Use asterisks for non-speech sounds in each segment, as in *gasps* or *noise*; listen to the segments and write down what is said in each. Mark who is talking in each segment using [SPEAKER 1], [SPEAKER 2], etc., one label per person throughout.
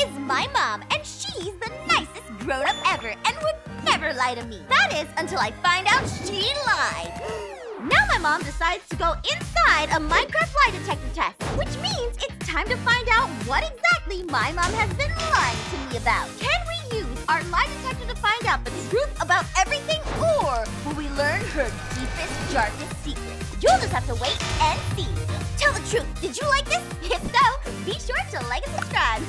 [SPEAKER 1] is my mom, and she's the nicest grown-up ever and would never lie to me. That is until I find out she lied. *gasps* Now my mom decides to go inside a Minecraft lie detector test, which means it's time to find out what exactly my mom has been lying to me about. Can we use our lie detector to find out the truth about everything, or will we learn her deepest, darkest secret? You'll just have to wait and see. Tell the truth. Did you like this? *laughs* If so, be sure to like and subscribe.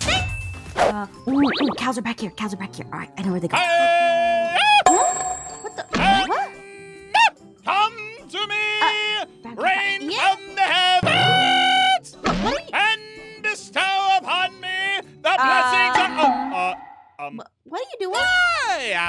[SPEAKER 1] Thanks.
[SPEAKER 2] Uh, ooh, ooh, cows are back here. Cows are back here. All right, I know where they go.
[SPEAKER 3] Hey!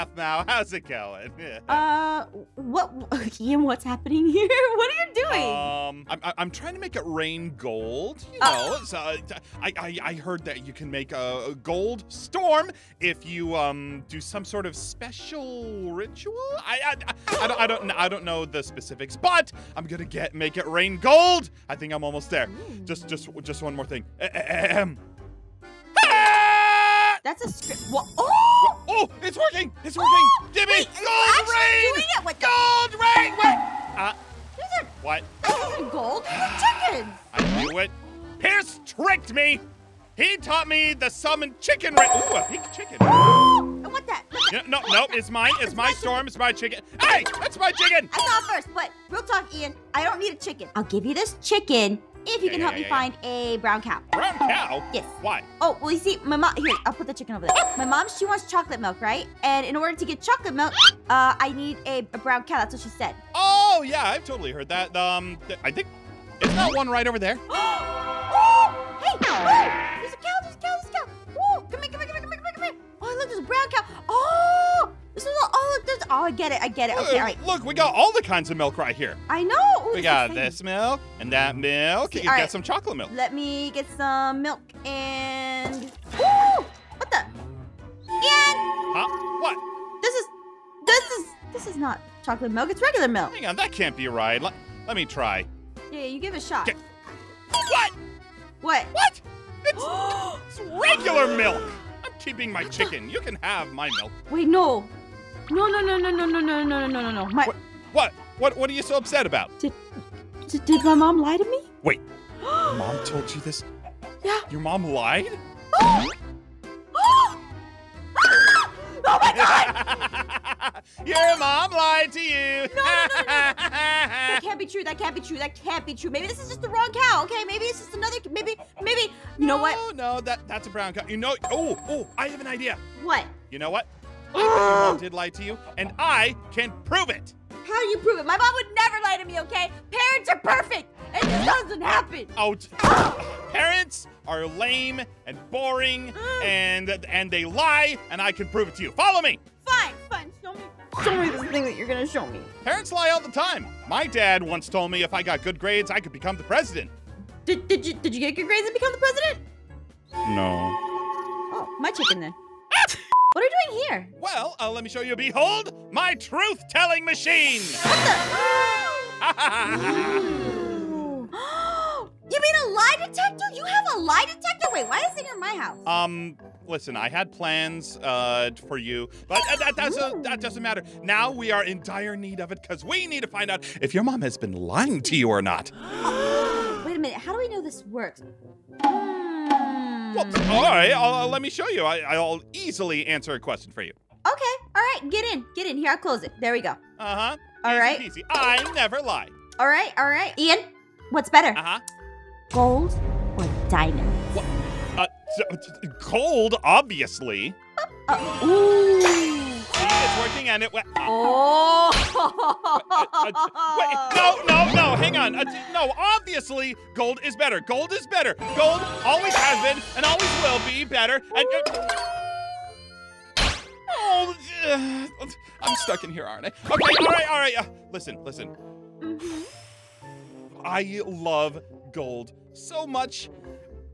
[SPEAKER 3] Aphmau, *laughs* how's it going? *laughs*
[SPEAKER 2] Uh, what? *laughs* Ian, what's happening here? What are you doing?
[SPEAKER 3] Um, I'm, I'm- I'm trying to make it rain gold. You
[SPEAKER 2] Uh.
[SPEAKER 3] know, so, uh, I, I I heard that you can make a, a gold storm if you um do some sort of special ritual. I I, I, I don't I don't I don't know the specifics, but I'm gonna get make it rain gold. I think I'm almost there. Just just just one more thing.
[SPEAKER 2] That's a script. What? Oh!
[SPEAKER 3] It's working! It's working! Give me
[SPEAKER 2] Wait,
[SPEAKER 3] gold rain!
[SPEAKER 2] doing it? What the?
[SPEAKER 3] Gold rain! Wait! Uh,
[SPEAKER 2] These are,
[SPEAKER 3] what?
[SPEAKER 2] these are gold. These are chickens.
[SPEAKER 3] I knew it. Pierce tricked me. He taught me the summon chicken rain. Ooh, a pink chicken. *gasps*
[SPEAKER 2] And what that? What that?
[SPEAKER 3] No, no, no, it's mine. It's my storm. It's my chicken. Hey, that's my chicken.
[SPEAKER 2] I saw it first, but real talk, Ian. I don't need a chicken. I'll give you this chicken if you
[SPEAKER 3] Yeah,
[SPEAKER 2] can
[SPEAKER 3] yeah,
[SPEAKER 2] help
[SPEAKER 3] yeah,
[SPEAKER 2] me find a brown cow.
[SPEAKER 3] Brown cow.
[SPEAKER 2] Yes.
[SPEAKER 3] Why?
[SPEAKER 2] Oh, well, you see, my mom. Here, I'll put the chicken over there. My mom, she wants chocolate milk, right? And in order to get chocolate milk, uh, I need a, a brown cow. That's what she said.
[SPEAKER 3] Oh yeah, I've totally heard that. Um, I think is that one right over there.
[SPEAKER 2] oh, *gasps* hey, oh, there's a cow. There's a cow. There's a cow. Come here, come here, come here, come here, come here, come here. Oh, look, there's a brown cow. Oh, this is a, oh, look. Oh, I get it. I get it. Okay, all right.
[SPEAKER 3] Look, we got all the kinds of milk right here.
[SPEAKER 2] I know. Ooh,
[SPEAKER 3] We got this milk and that milk.
[SPEAKER 2] See,
[SPEAKER 3] You can
[SPEAKER 2] all
[SPEAKER 3] get some chocolate milk.
[SPEAKER 2] Let me get some milk and. Ooh, what the? And.
[SPEAKER 3] Huh? What?
[SPEAKER 2] this is, this is, this is not chocolate milk. It's regular milk.
[SPEAKER 3] Hang on, that can't be right. Let, let me try.
[SPEAKER 2] Yeah, you give it a shot.
[SPEAKER 3] What?
[SPEAKER 2] What?
[SPEAKER 3] What? It's, *gasps* it's regular milk. *gasps* I'm keeping my chicken. You can have my milk.
[SPEAKER 2] Wait, no. No, no, no, no, no, no, no, no, no, no, no. My,
[SPEAKER 3] What? What? What? What are you so upset about?
[SPEAKER 2] did, did my mom lie to me?
[SPEAKER 3] Wait. Your mom told you this?
[SPEAKER 2] Yeah.
[SPEAKER 3] Your mom lied?
[SPEAKER 2] oh my god!
[SPEAKER 3] Your mom lied to you.
[SPEAKER 2] No, no, no, no, That can't be true. That can't be true. That can't be true. Maybe this is just the wrong cow. Okay, maybe it's just another. Maybe, maybe. You know what?
[SPEAKER 3] No, no, that that's a brown cow. You know. Oh, oh, I have an idea.
[SPEAKER 2] What?
[SPEAKER 3] You know what? I think your mom did lie to you, and I can prove it.
[SPEAKER 2] How do you prove it? My mom would never lie to me. Okay? Parents are perfect. It just doesn't happen.
[SPEAKER 3] Oh, *gasps* parents are lame and boring,
[SPEAKER 2] Mm.
[SPEAKER 3] and and they lie, and I can prove it to you. Follow me.
[SPEAKER 2] Fine, fine. Show me. Show me this thing that you're gonna show me.
[SPEAKER 3] Parents lie all the time. My dad once told me if I got good grades, I could become the president.
[SPEAKER 2] Did, did you did you get good grades and become the president?
[SPEAKER 3] No.
[SPEAKER 2] Oh, my chicken then. What are you doing here?
[SPEAKER 3] Well, uh, let me show you. Behold, my truth-telling machine. What the? *laughs*
[SPEAKER 2] you mean a lie detector? You have a lie detector? Wait, why is it in my house?
[SPEAKER 3] um, listen, I had plans uh, for you, but uh, that, doesn't, that doesn't matter. Now we are in dire need of it because we need to find out if your mom has been lying to you or not. *gasps*
[SPEAKER 2] Wait a minute. How do we know this works?
[SPEAKER 3] Well, all right, I'll, uh, let me show you. I, I'll easily answer a question for you.
[SPEAKER 2] Okay. All right. Get in. Get in. Here, I'll close it. There we go.
[SPEAKER 3] Uh huh.
[SPEAKER 2] All right.
[SPEAKER 3] Easy. I never lie.
[SPEAKER 2] All right. All right. Ian, what's better,
[SPEAKER 3] Uh huh.
[SPEAKER 2] gold or diamond?
[SPEAKER 3] What? Uh, gold, obviously.
[SPEAKER 2] Uh, ooh.
[SPEAKER 3] It's working, and it. wa- uh,
[SPEAKER 2] Oh.
[SPEAKER 3] uh, *laughs* uh, wait, no, no, no, hang on. Uh, no, obviously, gold is better. Gold is better. Gold always has been and always will be better. And. Uh, oh, uh, I'm stuck in here, aren't I? Okay, all right, all right. Uh, listen, listen. I love gold so much.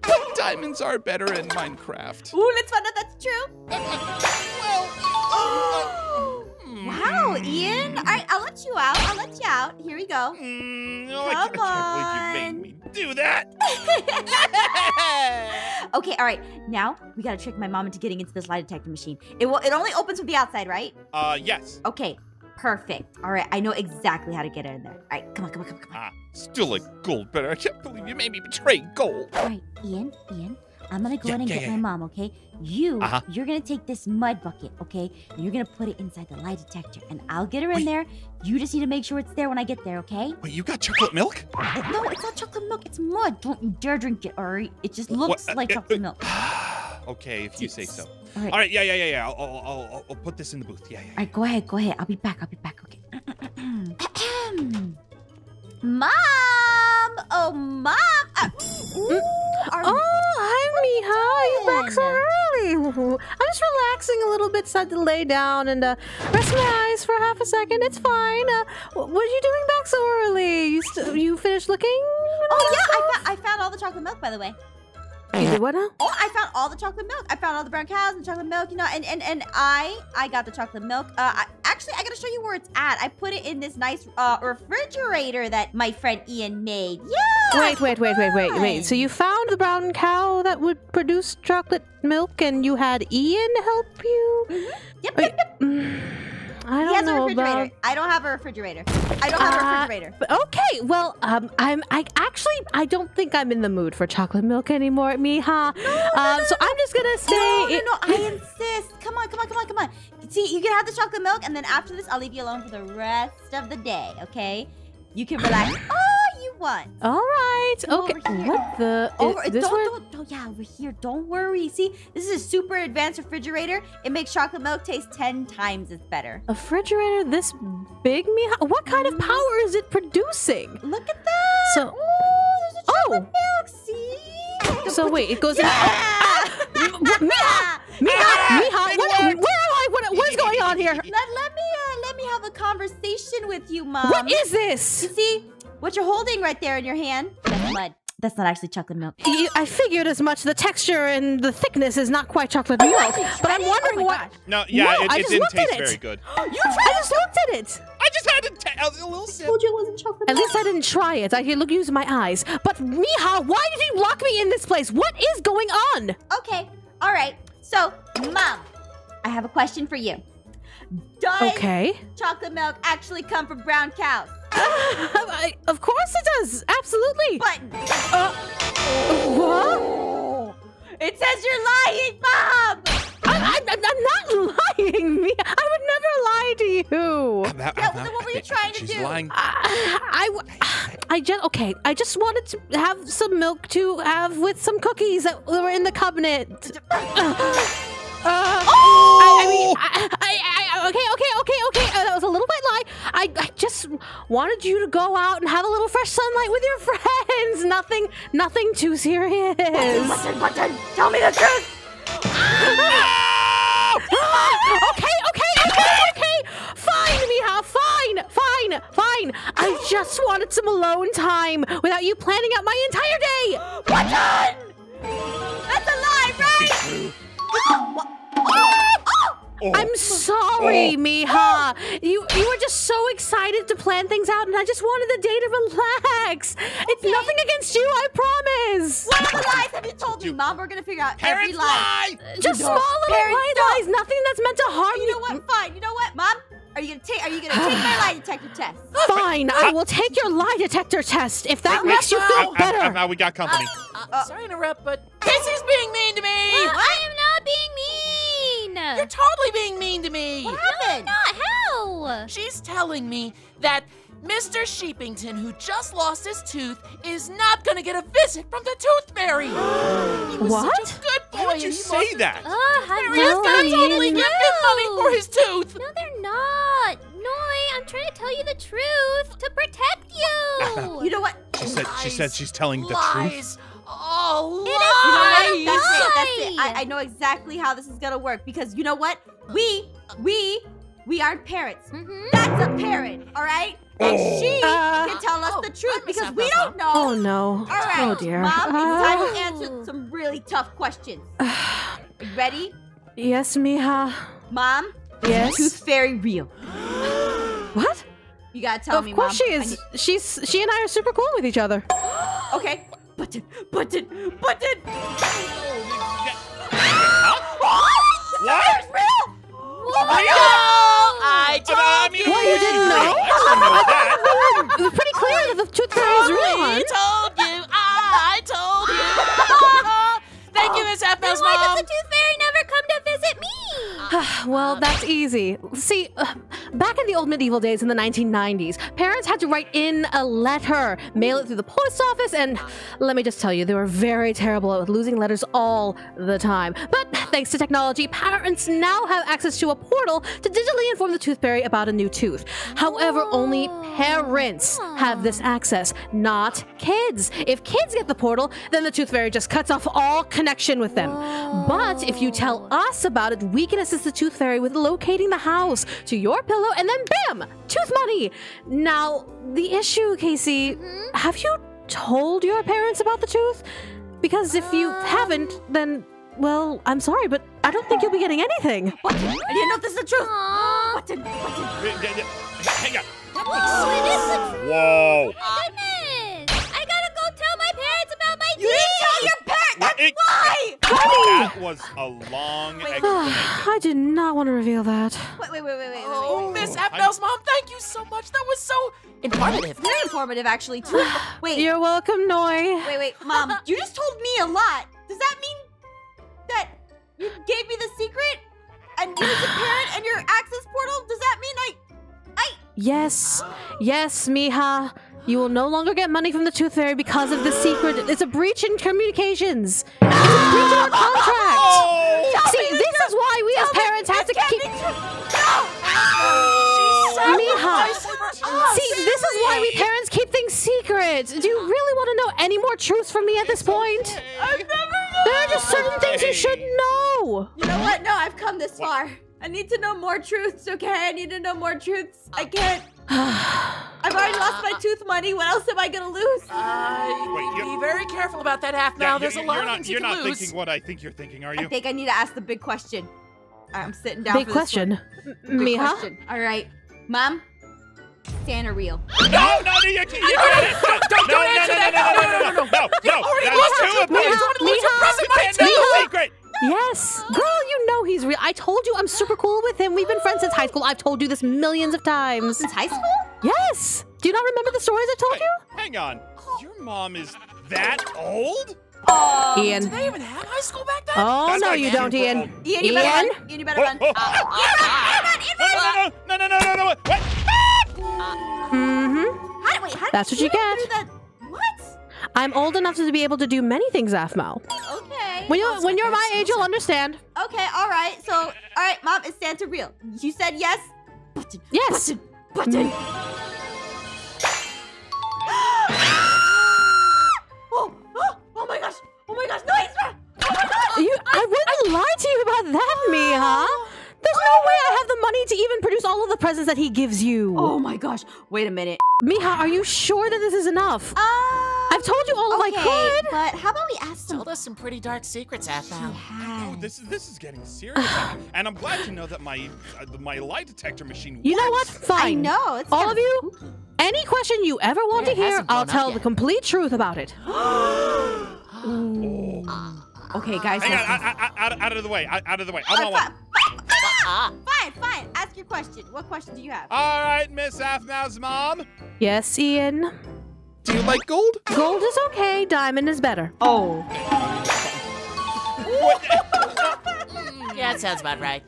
[SPEAKER 3] But diamonds are better in Minecraft.
[SPEAKER 2] Ooh, let's find out that's true.
[SPEAKER 3] well,
[SPEAKER 2] Wow, Ian. All right, I'll let you out. I'll let you out. Here we go.
[SPEAKER 3] Mm, no, I, can't, I can't believe you made me do that. *laughs*
[SPEAKER 2] Okay, all right. Now we gotta trick my mom into getting into this lie detector machine. It will. It only opens from the outside, right?
[SPEAKER 3] uh, yes.
[SPEAKER 2] Okay, perfect. All right, I know exactly how to get in there. All right, come on, come on, come on, come on.
[SPEAKER 3] Ah, still a gold better. I can't believe you made me betray gold.
[SPEAKER 2] All right, Ian, Ian. I'm gonna go
[SPEAKER 3] Yeah,
[SPEAKER 2] in and
[SPEAKER 3] yeah,
[SPEAKER 2] get
[SPEAKER 3] yeah,
[SPEAKER 2] my mom, okay? You,
[SPEAKER 3] Uh-huh.
[SPEAKER 2] you're gonna take this mud bucket, okay? And you're gonna put it inside the lie detector, and I'll get her in there. You just need to make sure it's there when I get there, okay?
[SPEAKER 3] Wait, you got chocolate milk?
[SPEAKER 2] Uh, No, it's not chocolate milk. It's mud. Don't you dare drink it, alright? It just
[SPEAKER 3] What-
[SPEAKER 2] looks
[SPEAKER 3] uh,
[SPEAKER 2] like
[SPEAKER 3] uh,
[SPEAKER 2] chocolate
[SPEAKER 3] uh,
[SPEAKER 2] milk. *sighs*
[SPEAKER 3] okay, if you say so.
[SPEAKER 2] All right.
[SPEAKER 3] All right, yeah, yeah, yeah, yeah. I'll, I'll, I'll, I'll put this in the booth. Yeah, yeah.
[SPEAKER 2] All right, go ahead, go ahead. I'll be back. I'll be back. Okay. *clears throat* mom! Oh, mom! Uh, ooh, are
[SPEAKER 4] Oh, hi, Miha. You back so
[SPEAKER 2] doing?
[SPEAKER 4] early? I'm just relaxing a little bit, decided to lay down and uh, rest my eyes for half a second. It's fine. Uh, what are you doing back so early? You you finished looking?
[SPEAKER 2] Oh yeah, I, I found all the chocolate milk, by the way.
[SPEAKER 4] You did what now?
[SPEAKER 2] Oh, I found all the chocolate milk. I found all the brown cows and chocolate milk, you know, and and and I I got the chocolate milk. Uh, I, actually, I gotta show you where it's at. I put it in this nice uh refrigerator that my friend Ian made. Yeah.
[SPEAKER 4] Wait, wait, wait, wait, wait, wait. So you found the brown cow that would produce chocolate milk, and you had Ian help you?
[SPEAKER 2] Yep.
[SPEAKER 4] Wait,
[SPEAKER 2] yep, yep. Has a refrigerator.
[SPEAKER 4] about.
[SPEAKER 2] I don't have a refrigerator. I don't have a
[SPEAKER 4] Uh,
[SPEAKER 2] refrigerator.
[SPEAKER 4] Okay, well, um, I'm I actually I don't think I'm in the mood for chocolate milk anymore, Miha. um, so I'm just gonna say.
[SPEAKER 2] No, no, no, I *laughs* insist. Come on, come on, come on, come on. See, you can have the chocolate milk, and then after this, I'll leave you alone for the rest of the day, okay? You can relax all *gasps* you want.
[SPEAKER 4] All right.
[SPEAKER 2] Come
[SPEAKER 4] Okay. What the?
[SPEAKER 2] Over,
[SPEAKER 4] this
[SPEAKER 2] don't, don't, don't, yeah, over here. Don't worry. See, this is a super advanced refrigerator. It makes chocolate milk taste 10 times as better.
[SPEAKER 4] A refrigerator this big, Miha? What kind of power is it producing?
[SPEAKER 2] Look at that.
[SPEAKER 4] So-
[SPEAKER 2] oh, there's a chocolate
[SPEAKER 4] Oh.
[SPEAKER 2] milk. See?
[SPEAKER 4] So wait, it goes in.
[SPEAKER 2] Yeah.
[SPEAKER 4] Miha! Miha!
[SPEAKER 3] Ah,
[SPEAKER 4] Miha! What, where am. I? What, what is going on here?
[SPEAKER 2] let, let me uh, let me have a conversation with you, mom.
[SPEAKER 4] What is this?
[SPEAKER 2] You
[SPEAKER 4] this?
[SPEAKER 2] see what you're holding right there in your hand? That's mud. That's not actually chocolate milk.
[SPEAKER 4] I figured as much. The texture and the thickness is not quite chocolate milk,
[SPEAKER 2] actually
[SPEAKER 4] but I'm
[SPEAKER 2] oh
[SPEAKER 4] wondering
[SPEAKER 2] Oh
[SPEAKER 4] what.
[SPEAKER 3] No, yeah,
[SPEAKER 4] No,
[SPEAKER 3] it,
[SPEAKER 4] I
[SPEAKER 3] it
[SPEAKER 4] just
[SPEAKER 3] didn't
[SPEAKER 4] looked at
[SPEAKER 3] taste
[SPEAKER 4] it.
[SPEAKER 3] very good. *gasps*
[SPEAKER 4] You I just looked at it.
[SPEAKER 3] I just had to ta- a little sip.
[SPEAKER 2] told you it wasn't chocolate
[SPEAKER 4] At least I didn't try it. I could look use my eyes. But Miha, why did you lock me in this place? What is going on?
[SPEAKER 2] Okay. All right. So, mom, I have a question for you. Does
[SPEAKER 4] Okay.
[SPEAKER 2] chocolate milk actually come from brown cows? *laughs*
[SPEAKER 4] I, of course it does. Absolutely.
[SPEAKER 2] But
[SPEAKER 4] Uh, what?
[SPEAKER 2] it says you're lying, mom.
[SPEAKER 4] I, I, I'm not lying. Me, I would never lie to you.
[SPEAKER 3] I'm not- I'm
[SPEAKER 2] well,
[SPEAKER 3] not-
[SPEAKER 2] what were you
[SPEAKER 3] I think
[SPEAKER 2] trying to
[SPEAKER 3] She's
[SPEAKER 2] do?
[SPEAKER 3] lying.
[SPEAKER 4] I, I, w- I just okay. I just wanted to have some milk to have with some cookies that were in the cabinet. Uh, I, I mean, I, I, I, okay, okay, okay, okay. Uh, that was a little bit lie. I, I just wanted you to go out and have a little fresh sunlight with your *laughs* friends. Nothing, nothing too serious.
[SPEAKER 2] Button, button, tell me the truth.
[SPEAKER 4] okay, okay, okay, okay. Fine, Miha. Fine, fine, fine. I just wanted some alone time without you planning out my entire day.
[SPEAKER 2] Button. That's a lie, right? Oh, what-
[SPEAKER 4] I'm sorry,
[SPEAKER 3] Oh.
[SPEAKER 4] Miha. You you were just so excited to plan things out, and I just wanted the day to relax. It's nothing against you, I promise.
[SPEAKER 2] What other lies have you told me,
[SPEAKER 3] You-
[SPEAKER 2] mom? We're gonna figure out every lie.
[SPEAKER 3] lie!
[SPEAKER 4] Just
[SPEAKER 2] don't.
[SPEAKER 4] small little
[SPEAKER 2] Parents
[SPEAKER 4] white
[SPEAKER 2] don't.
[SPEAKER 4] lies, nothing that's meant to harm
[SPEAKER 2] You You know what? Fine. You know what, mom? Are you gonna take? Are you gonna take my lie detector test? *gasps*
[SPEAKER 4] Fine, I will take your lie detector test if that
[SPEAKER 2] Okay,
[SPEAKER 4] makes you
[SPEAKER 3] Uh,
[SPEAKER 4] feel
[SPEAKER 3] uh,
[SPEAKER 4] better.
[SPEAKER 3] uh, now we got company.
[SPEAKER 5] Uh, sorry to interrupt, but Casey's being mean to me.
[SPEAKER 1] I am not being mean.
[SPEAKER 5] You're totally being mean to me.
[SPEAKER 2] What happened?
[SPEAKER 1] Not how?
[SPEAKER 5] She's telling me that Mr. Sheepington, who just lost his tooth, is not going to get a visit from the Tooth Fairy. *gasps* he was
[SPEAKER 4] What?
[SPEAKER 5] such a good boy.
[SPEAKER 3] Why would you say that?
[SPEAKER 1] Uh, how
[SPEAKER 5] Fairy
[SPEAKER 4] Well,
[SPEAKER 5] is
[SPEAKER 4] I
[SPEAKER 5] going to totally
[SPEAKER 4] mean-
[SPEAKER 5] give him money for his tooth.
[SPEAKER 1] No, they're not. Noi, I'm trying to tell you the truth to protect you.
[SPEAKER 2] You know what?
[SPEAKER 3] She said she said she's telling the truth.
[SPEAKER 5] Lies. Oh,
[SPEAKER 1] It is
[SPEAKER 5] lies.
[SPEAKER 2] You know what? That's it. That's it. I, I know exactly how this is gonna work because you know what? We, we, we aren't parents.
[SPEAKER 1] Mhm.
[SPEAKER 2] That's a parent, all right? And
[SPEAKER 3] Oh.
[SPEAKER 2] she
[SPEAKER 4] Uh,
[SPEAKER 2] can tell us
[SPEAKER 5] oh,
[SPEAKER 2] the truth because we don't know.
[SPEAKER 4] Oh no.
[SPEAKER 2] All right,
[SPEAKER 4] Oh dear.
[SPEAKER 2] Mom, it's time to
[SPEAKER 4] Uh,
[SPEAKER 2] answer some really tough questions. *sighs* Ready?
[SPEAKER 4] yes, Miha.
[SPEAKER 2] Mom,
[SPEAKER 4] Yes.
[SPEAKER 2] Tooth Fairy real? *gasps*
[SPEAKER 4] What?
[SPEAKER 2] You gotta tell
[SPEAKER 4] of
[SPEAKER 2] me,
[SPEAKER 4] course
[SPEAKER 2] Mom.
[SPEAKER 4] she is. She's she and I are super cool with each other. *gasps*
[SPEAKER 2] okay, Button, button, button.
[SPEAKER 3] What?
[SPEAKER 2] real.
[SPEAKER 3] Rhea?
[SPEAKER 5] I
[SPEAKER 3] Uh,
[SPEAKER 5] told
[SPEAKER 3] I mean,
[SPEAKER 4] What, you didn't know?
[SPEAKER 3] Know. *laughs*
[SPEAKER 4] It was pretty clear that the tooth fairy is real,
[SPEAKER 5] I told you. I told you. *laughs* Thank you, Miss Aphmau's
[SPEAKER 1] Why does the tooth fairy never come to visit me? *sighs*
[SPEAKER 4] well, that's easy. See, uh, back in the old medieval days in the 1990s, parents had to write in a letter, mail it through the post office, and let me just tell you, they were very terrible at losing letters all the time. But thanks to technology, parents now have access to a portal to digitally inform the tooth fairy about a new tooth. However, only parents have this access, not kids. If kids get the portal, then the tooth fairy just cuts off all connection with them. But if you tell us about it, we can assist the tooth fairy with locating the house to your pillow, and then bam, tooth money. Now, the issue, Casey, have you told your parents about the tooth? Because if you um, haven't, then well, I'm sorry, but I don't think you'll be getting anything.
[SPEAKER 2] I didn't know if this is the truth.
[SPEAKER 1] Aww.
[SPEAKER 2] Button, button.
[SPEAKER 3] Hang on.
[SPEAKER 1] Oh, it is the truth.
[SPEAKER 3] Whoa.
[SPEAKER 1] My goodness. I gotta go tell my parents about my
[SPEAKER 2] You didn't tell your parents. That's
[SPEAKER 3] It-
[SPEAKER 2] why.
[SPEAKER 3] That was a long
[SPEAKER 4] I did not want to reveal that.
[SPEAKER 2] Wait, wait, wait, wait, wait.
[SPEAKER 5] Oh,
[SPEAKER 2] wait, wait.
[SPEAKER 5] Miss Aphmau's Mom, thank you so much. That was so informative.
[SPEAKER 2] Very informative, actually. Too. *sighs* Wait,
[SPEAKER 4] You're welcome, Noi.
[SPEAKER 2] wait, wait, Mom. *laughs* You just told me a lot. Does that mean that you gave me the secret and you as a parent and your access portal? Does that mean I... I?
[SPEAKER 4] Yes, *gasps* yes, Miha. You will no longer get money from the Tooth Fairy because of the secret. It's a breach in communications. It's a breach of our contract.
[SPEAKER 3] Oh!
[SPEAKER 4] See, this is why we as parents have to keep.
[SPEAKER 5] She
[SPEAKER 4] Miha.
[SPEAKER 5] sacrificed for us.
[SPEAKER 4] See, this is why we parents keep things secret. Do you really want to know any more truths from me at this point?
[SPEAKER 2] I've never
[SPEAKER 4] There are just certain things you should know.
[SPEAKER 2] You know what? No, I've come this
[SPEAKER 3] What?
[SPEAKER 2] far. I need to know more truths, okay? I need to know more truths. I can't. *sighs* I've already lost my tooth money. What else am I gonna lose?
[SPEAKER 5] Uh,
[SPEAKER 3] Wait,
[SPEAKER 5] be very careful about that half
[SPEAKER 3] Yeah,
[SPEAKER 5] now.
[SPEAKER 3] you-
[SPEAKER 5] There's a
[SPEAKER 3] you're
[SPEAKER 5] lot of
[SPEAKER 3] not,
[SPEAKER 5] things
[SPEAKER 3] you're
[SPEAKER 5] you can
[SPEAKER 3] not
[SPEAKER 5] lose.
[SPEAKER 3] thinking what I think you're thinking, are you?
[SPEAKER 2] I think I need to ask the big question. I'm sitting down.
[SPEAKER 4] Big
[SPEAKER 2] for
[SPEAKER 4] question. M-
[SPEAKER 2] Big
[SPEAKER 4] Miha?
[SPEAKER 2] question. All right, Mom. Santa real.
[SPEAKER 3] No, no, no, you, you can't. *laughs*
[SPEAKER 5] Don't- don't
[SPEAKER 3] no,
[SPEAKER 5] answer
[SPEAKER 3] no,
[SPEAKER 5] that.
[SPEAKER 3] no, no,
[SPEAKER 5] No,
[SPEAKER 3] no, no, no, no,
[SPEAKER 5] You
[SPEAKER 3] no.
[SPEAKER 5] already
[SPEAKER 3] That's
[SPEAKER 5] lost
[SPEAKER 3] two
[SPEAKER 5] your
[SPEAKER 3] of
[SPEAKER 5] tooth.
[SPEAKER 3] them.
[SPEAKER 5] You don't lose your
[SPEAKER 4] Miha,
[SPEAKER 5] present
[SPEAKER 3] You
[SPEAKER 5] money
[SPEAKER 3] can't know
[SPEAKER 5] too.
[SPEAKER 3] the secret.
[SPEAKER 4] Yes. Girl, you know he's real. I told you I'm super cool with him. We've been friends since high school. I've told you this millions of times.
[SPEAKER 2] Since high school?
[SPEAKER 4] Yes. Do you not remember the stories I told
[SPEAKER 3] Wait,
[SPEAKER 4] you?
[SPEAKER 3] hang on. Your mom is that old?
[SPEAKER 2] Oh,
[SPEAKER 4] Ian.
[SPEAKER 5] Did they even have high school back then?
[SPEAKER 4] Oh,
[SPEAKER 3] That's
[SPEAKER 4] no, you don't, Ian.
[SPEAKER 3] old.
[SPEAKER 2] Ian, you better
[SPEAKER 4] Ian?
[SPEAKER 2] run. Ian, you better run. *laughs*
[SPEAKER 3] Oh, oh.
[SPEAKER 2] Ian,
[SPEAKER 3] No, no, no, no, no, no, no, no, what?
[SPEAKER 4] Mm-hmm.
[SPEAKER 2] How wait, how
[SPEAKER 4] That's what you
[SPEAKER 2] even
[SPEAKER 4] get.
[SPEAKER 2] do? What?
[SPEAKER 4] I'm old enough to be able to do many things, Aphmau.
[SPEAKER 2] Okay.
[SPEAKER 4] When, you, when you're my age, you'll understand.
[SPEAKER 2] Okay, all right. So, all right, Mom, is Santa real? You said yes. Button.
[SPEAKER 4] Yes.
[SPEAKER 2] Button. *gasps* oh, oh, oh my gosh. Oh my gosh. No, he's real. Oh my gosh.
[SPEAKER 4] You, I wouldn't lie to you about that, Miha. There's no way I have the money to even produce all of the presents that he gives you.
[SPEAKER 2] Oh my gosh. Wait a minute.
[SPEAKER 4] Miha, are you sure that this is enough?
[SPEAKER 2] Uh,
[SPEAKER 4] I've told you all of I
[SPEAKER 2] okay,
[SPEAKER 4] could.
[SPEAKER 2] but how about we ask some?
[SPEAKER 5] Told us some pretty dark secrets, half now.
[SPEAKER 3] Oh, this is this is getting serious, *sighs* and I'm glad to know that my uh, my lie detector machine.
[SPEAKER 4] You know what?
[SPEAKER 3] works.
[SPEAKER 4] Fine.
[SPEAKER 2] I know. It's
[SPEAKER 4] All
[SPEAKER 2] kinda
[SPEAKER 4] you,
[SPEAKER 2] spooky.
[SPEAKER 4] any question you ever want
[SPEAKER 5] Yeah,
[SPEAKER 4] to hear, I'll
[SPEAKER 5] blown up
[SPEAKER 4] tell the complete truth about it. *gasps*
[SPEAKER 2] Okay, guys.
[SPEAKER 3] Hang on,
[SPEAKER 2] listen.
[SPEAKER 3] out, out, out, out of the way, out, out of the way. I
[SPEAKER 2] Uh,
[SPEAKER 3] want
[SPEAKER 2] fi-
[SPEAKER 3] one.
[SPEAKER 5] Ah.
[SPEAKER 2] fine, fine. Ask your question. What question do you have?
[SPEAKER 3] All right, Miss Aphmau's mom.
[SPEAKER 4] Yes, Ian.
[SPEAKER 3] Do you like gold?
[SPEAKER 4] Gold is okay, diamond is better.
[SPEAKER 2] Oh. *laughs*
[SPEAKER 5] Yeah, that sounds about right.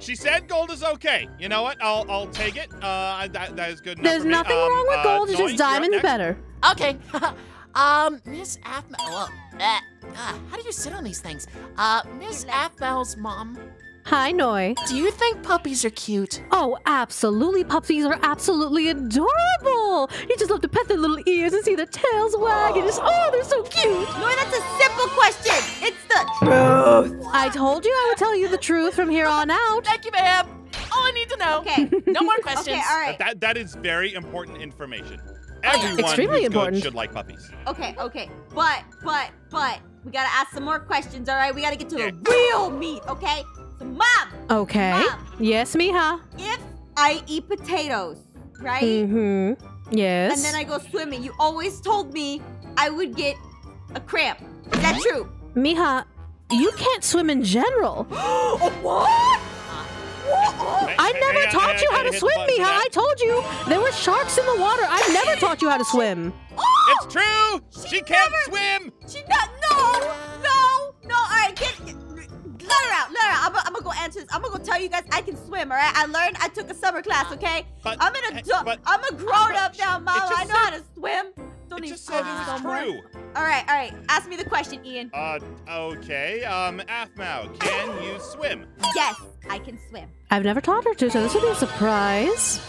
[SPEAKER 3] She said gold is okay. You know what? I'll I'll take it. Uh, that, that is good enough
[SPEAKER 4] There's
[SPEAKER 3] for me.
[SPEAKER 4] nothing
[SPEAKER 3] Um,
[SPEAKER 4] wrong with
[SPEAKER 3] uh,
[SPEAKER 4] gold, it's just diamond's better.
[SPEAKER 5] Okay. *laughs* um, Miss Aphmau. Well, uh, uh, how do you sit on these things? Uh, Miss Aphmau's mom.
[SPEAKER 4] Hi, Noi.
[SPEAKER 5] Do you think puppies are cute?
[SPEAKER 4] Oh, absolutely. Puppies are absolutely adorable. You just love to pet their little ears and see their tails wag. And just, oh, they're so cute.
[SPEAKER 2] No, that's a simple question. It's the truth.
[SPEAKER 4] I told you I would tell you the truth from here on out.
[SPEAKER 5] Thank you, ma'am. All I need to know.
[SPEAKER 2] Okay.
[SPEAKER 5] No more *laughs* questions.
[SPEAKER 2] Okay, all right.
[SPEAKER 3] That that is very important information. Oh, Everyone
[SPEAKER 4] Extremely
[SPEAKER 3] who's
[SPEAKER 4] important.
[SPEAKER 3] good should like puppies.
[SPEAKER 2] Okay, okay. But, but, but, we gotta ask some more questions, all right? We gotta get to the real meat, okay? So, Mom,
[SPEAKER 4] Okay.
[SPEAKER 2] Mom.
[SPEAKER 4] Yes, Miha.
[SPEAKER 2] if I eat potatoes, right?
[SPEAKER 4] Mm-hmm. Yes.
[SPEAKER 2] And then I go swimming, you always told me I would get a cramp. Is that true?
[SPEAKER 4] Miha, you can't swim in general. *gasps*
[SPEAKER 2] oh, what? What?
[SPEAKER 4] I never taught you how
[SPEAKER 3] gotta
[SPEAKER 4] to
[SPEAKER 3] hit the
[SPEAKER 4] swim,
[SPEAKER 3] button for
[SPEAKER 4] Miha. I told you there were sharks in the water. I've never taught you how to swim.
[SPEAKER 3] It's true. She, can't swim.
[SPEAKER 2] Swim. All right. I learned. I took a summer class. Okay.
[SPEAKER 3] But-
[SPEAKER 2] I'm an
[SPEAKER 3] hey,
[SPEAKER 2] adult.
[SPEAKER 3] but-
[SPEAKER 2] I'm a grown up now, Mama. I know how to swim. Don't
[SPEAKER 3] It
[SPEAKER 2] need
[SPEAKER 3] just said it was true.
[SPEAKER 2] All right. All right. Ask me the question, Ian.
[SPEAKER 3] Uh, okay. Um, Aphmau, can you swim?
[SPEAKER 2] Yes, I can swim.
[SPEAKER 4] I've never taught her to, so this will be a surprise.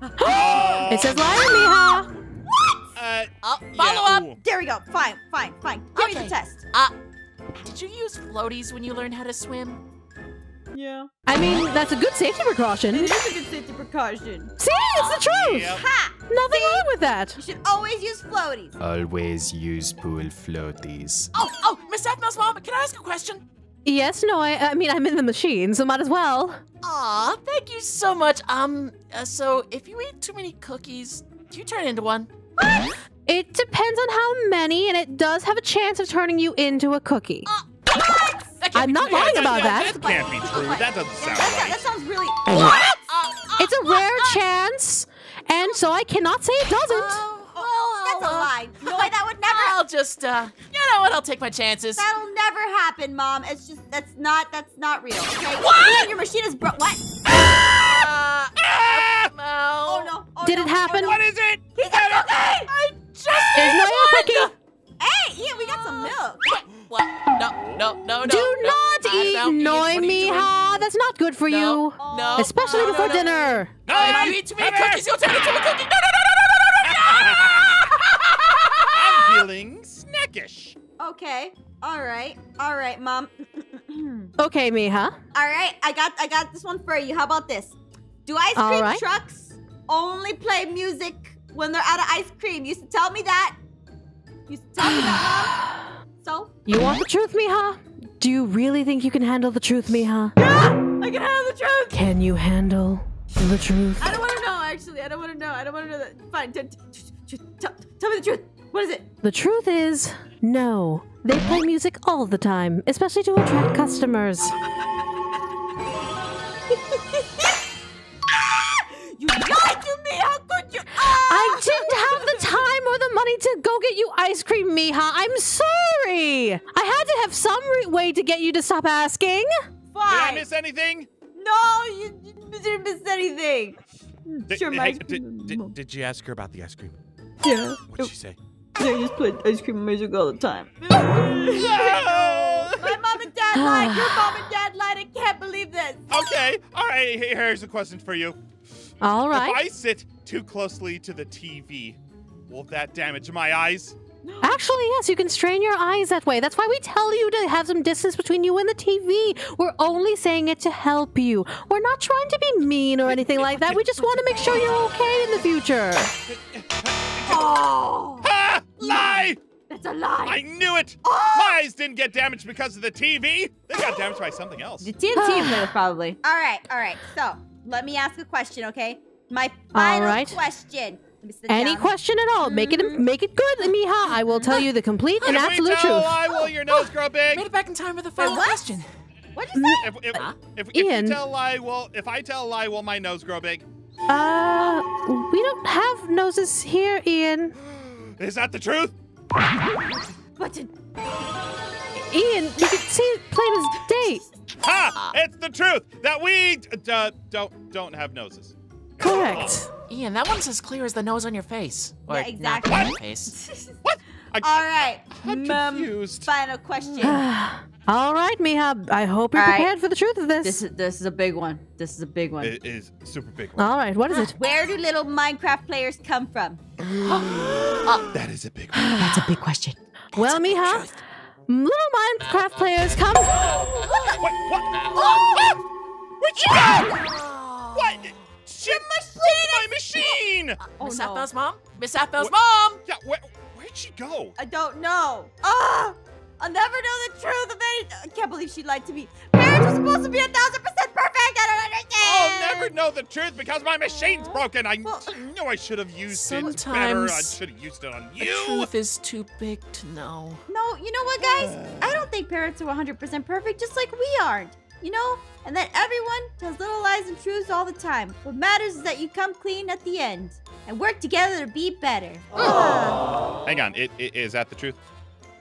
[SPEAKER 3] Uh, *gasps*
[SPEAKER 4] It says liar, Miha.
[SPEAKER 3] Uh,
[SPEAKER 5] Oh,
[SPEAKER 3] yeah,
[SPEAKER 5] follow up.
[SPEAKER 3] ooh.
[SPEAKER 2] There we go. Fine. Fine. Fine. Give me
[SPEAKER 5] Okay.
[SPEAKER 2] the test.
[SPEAKER 5] Uh, did you use floaties when you learned how to swim?
[SPEAKER 2] Yeah.
[SPEAKER 4] I mean, that's a good safety precaution.
[SPEAKER 2] It is a good safety precaution.
[SPEAKER 4] See, it's the truth.
[SPEAKER 3] Yep.
[SPEAKER 2] Ha!
[SPEAKER 4] Nothing wrong with that.
[SPEAKER 2] You should always use floaties.
[SPEAKER 6] Always use pool floaties.
[SPEAKER 5] Oh, oh, Miss Aphmau's mom, can I ask a question?
[SPEAKER 4] Yes, no, I, I mean, I'm in the machine, so might as well.
[SPEAKER 5] Aw, thank you so much. Um, uh, so if you eat too many cookies, do you turn into one?
[SPEAKER 4] It depends on how many, and it does have a chance of turning you into a cookie.
[SPEAKER 5] That can't
[SPEAKER 4] I'm
[SPEAKER 5] be
[SPEAKER 4] not lying
[SPEAKER 3] Yeah,
[SPEAKER 4] about
[SPEAKER 3] that,
[SPEAKER 4] that.
[SPEAKER 3] That can't be true. That doesn't sound
[SPEAKER 2] that,
[SPEAKER 3] right.
[SPEAKER 2] that sounds really. What?
[SPEAKER 4] It's a rare chance, and so I cannot say it doesn't.
[SPEAKER 5] Oh, well,
[SPEAKER 2] That's a
[SPEAKER 5] I'll, uh,
[SPEAKER 2] lie. No, that would never.
[SPEAKER 5] I'll just, uh, you know what? I'll take my chances.
[SPEAKER 2] That'll never happen, Mom. It's just that's not that's not real. Okay.
[SPEAKER 5] What?
[SPEAKER 2] Your machine is broke. What? *laughs*
[SPEAKER 5] Uh,
[SPEAKER 3] Ah!
[SPEAKER 5] no.
[SPEAKER 2] Oh no. Oh,
[SPEAKER 4] Did
[SPEAKER 2] no.
[SPEAKER 4] it happen?
[SPEAKER 2] Oh, no.
[SPEAKER 3] is it?
[SPEAKER 2] He's a cookie.
[SPEAKER 5] I just
[SPEAKER 4] There's no
[SPEAKER 5] one!
[SPEAKER 4] cookie.
[SPEAKER 2] Hey, Ian, we got some milk.
[SPEAKER 5] What? No, no, no, no.
[SPEAKER 4] Do
[SPEAKER 5] no.
[SPEAKER 4] not
[SPEAKER 5] I
[SPEAKER 4] eat
[SPEAKER 5] don't
[SPEAKER 4] noi
[SPEAKER 5] What are you doing?
[SPEAKER 4] Miha. That's not good for
[SPEAKER 5] No,
[SPEAKER 4] you.
[SPEAKER 5] no.
[SPEAKER 4] Especially
[SPEAKER 5] no,
[SPEAKER 4] before
[SPEAKER 5] no, no.
[SPEAKER 4] dinner.
[SPEAKER 3] No,
[SPEAKER 5] If you eat too many
[SPEAKER 3] come
[SPEAKER 5] cookies, you'll turn into a cookie. No, no, no, no, no, no, no, no,
[SPEAKER 3] I'm feeling snackish.
[SPEAKER 2] Okay. All right. All right, Mom.
[SPEAKER 4] Okay, Miha.
[SPEAKER 2] All right. I got I got this one for you. How about this? Do ice cream
[SPEAKER 4] right.
[SPEAKER 2] trucks only play music when they're out of ice cream? You used to tell me that. You used to tell me that, Mom. So
[SPEAKER 4] You want the truth, Miha? Do you really think you can handle the truth, Miha? *laughs*
[SPEAKER 2] I can handle the truth.
[SPEAKER 4] Can you handle the truth?
[SPEAKER 2] I don't want to know. Actually, I don't want to know. I don't want to know that. Fine. Tell tell me the truth. What is it?
[SPEAKER 4] The truth is, no. They play music all the time, especially to attract customers. *laughs*
[SPEAKER 2] You lied to me. How could you? Ah!
[SPEAKER 4] I didn't have the time or the money to go get you ice cream, Miha. I'm sorry. I had to have some way to get you to stop asking.
[SPEAKER 3] Did I miss anything?
[SPEAKER 2] No, you, you didn't miss anything.
[SPEAKER 3] Did,
[SPEAKER 2] Sure,
[SPEAKER 3] hey, did, did, did you ask her about the ice cream?
[SPEAKER 2] Yeah.
[SPEAKER 3] What'd she say?
[SPEAKER 2] They just play ice cream music all the time. *laughs*
[SPEAKER 3] No!
[SPEAKER 2] My mom and dad lied. Your *sighs* mom and dad lied. I can't believe this.
[SPEAKER 3] Okay, all right. Here's a question for you.
[SPEAKER 4] All right. If.
[SPEAKER 3] I sit too closely to the TV, will that damage my eyes?
[SPEAKER 4] Actually, yes, you can strain your eyes that way. That's why we tell you to have some distance between you and the TV. We're only saying it to help you. We're not trying to be mean or anything like that. We just want to make sure you're okay in the future.
[SPEAKER 2] Oh,
[SPEAKER 3] Ha! Lie!
[SPEAKER 2] that's a lie.
[SPEAKER 3] I knew it! Oh. My eyes didn't get damaged because of the TV. They got damaged by something else.
[SPEAKER 2] The TNT *sighs* probably. All right, all right. So let me ask a question, okay? My final
[SPEAKER 4] right.
[SPEAKER 2] question. Let
[SPEAKER 4] Any
[SPEAKER 2] down.
[SPEAKER 4] question at all, make it make it good, Miha. I will tell you the complete and
[SPEAKER 3] if we
[SPEAKER 4] absolute
[SPEAKER 3] tell
[SPEAKER 4] truth.
[SPEAKER 3] lie, will your nose grow big?
[SPEAKER 5] Made it back in time for the final
[SPEAKER 2] what?
[SPEAKER 5] question.
[SPEAKER 2] What'd you say?
[SPEAKER 3] If, if, if, if
[SPEAKER 4] Ian.
[SPEAKER 3] you tell a lie, will if I tell a lie, will my nose grow big?
[SPEAKER 4] Uh, we don't have noses here, Ian.
[SPEAKER 3] Is that the truth?
[SPEAKER 2] What did?
[SPEAKER 4] Ian, you can see it plain as day.
[SPEAKER 3] Ha! It's the truth that we uh, don't don't have noses.
[SPEAKER 4] Correct.
[SPEAKER 5] Ian, that one's as clear as the nose on your face. Or
[SPEAKER 2] Yeah,
[SPEAKER 5] not
[SPEAKER 2] exactly.
[SPEAKER 5] on your face. *laughs*
[SPEAKER 3] What? I,
[SPEAKER 2] All right.
[SPEAKER 3] I'm
[SPEAKER 2] Mom,
[SPEAKER 3] confused.
[SPEAKER 2] Final question. *sighs*
[SPEAKER 4] All right, Miha. I hope you're
[SPEAKER 2] All right.
[SPEAKER 4] prepared for the truth of this.
[SPEAKER 2] this is this is a big one. This is a big one.
[SPEAKER 3] It is a super big one.
[SPEAKER 4] All right, what is it? *gasps*
[SPEAKER 2] Where do little Minecraft players come from? *gasps* Oh.
[SPEAKER 3] That is a big one. *sighs*
[SPEAKER 2] That's a big question.
[SPEAKER 4] Well, Miha, little Minecraft players come. *gasps*
[SPEAKER 3] What? What? What? Where'd she go? What? She broke my machine.
[SPEAKER 2] Oh
[SPEAKER 5] Miss
[SPEAKER 2] no.
[SPEAKER 5] Aphmau's mom? Miss
[SPEAKER 3] Aphmau's
[SPEAKER 5] mom!
[SPEAKER 3] Yeah. Where, where'd she go?
[SPEAKER 2] I don't know. Ah! I'll never know the truth of any. I can't believe she lied to me. Parents are supposed to be a thousand percent perfect. I don't understand.
[SPEAKER 3] I'll never know the truth because my machine's broken. I
[SPEAKER 2] Well-
[SPEAKER 3] knew I should have used it better. I should have used it on you.
[SPEAKER 5] The truth is too big to know.
[SPEAKER 2] No, you know what, guys? I don't think parents are 100% perfect, just like we aren't. You know? And that everyone tells little lies and truths all the time. What matters is that you come clean at the end and work together to be better.
[SPEAKER 3] Hang on, it, it, is that the truth?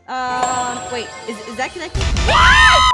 [SPEAKER 2] Um, wait, is, is that connected?